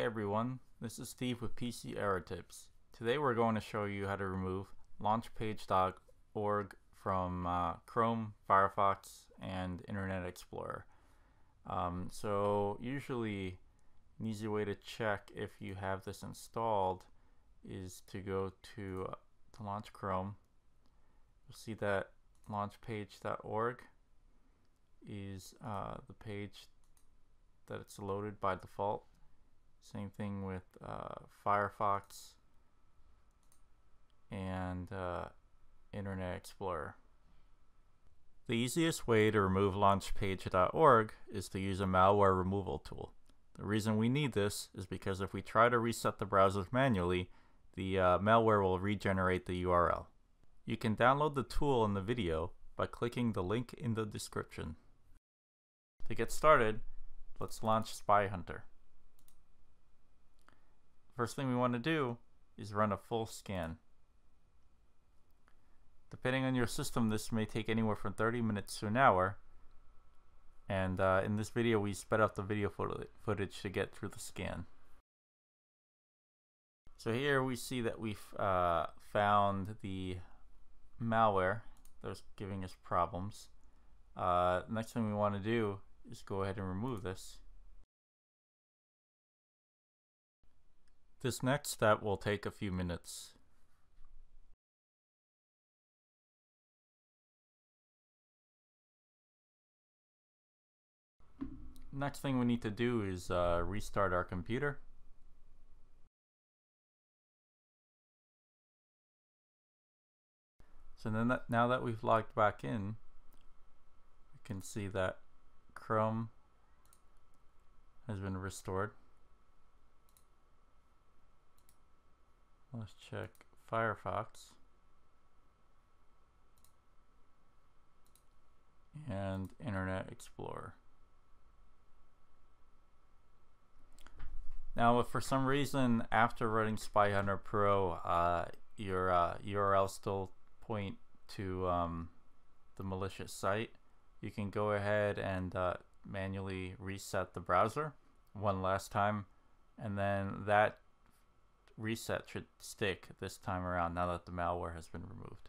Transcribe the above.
everyone, this is Steve with PC Error Tips. Today we're going to show you how to remove launchpage.org from uh, Chrome, Firefox, and Internet Explorer. Um, so usually an easy way to check if you have this installed is to go to, uh, to launch Chrome. You'll see that launchpage.org is uh, the page that it's loaded by default. Same thing with uh, Firefox and uh, Internet Explorer. The easiest way to remove launchpage.org is to use a malware removal tool. The reason we need this is because if we try to reset the browser manually, the uh, malware will regenerate the URL. You can download the tool in the video by clicking the link in the description. To get started, let's launch SpyHunter. First thing we want to do is run a full scan. Depending on your system, this may take anywhere from 30 minutes to an hour. And uh, in this video, we sped up the video footage to get through the scan. So here we see that we've uh, found the malware that's giving us problems. Uh, next thing we want to do is go ahead and remove this. This next step will take a few minutes. Next thing we need to do is uh, restart our computer. So then that, now that we've logged back in, we can see that Chrome has been restored. Let's check Firefox. And Internet Explorer. Now, if for some reason after running SpyHunter Pro, uh, your uh, URL still point to um, the malicious site, you can go ahead and uh, manually reset the browser one last time, and then that reset should stick this time around now that the malware has been removed.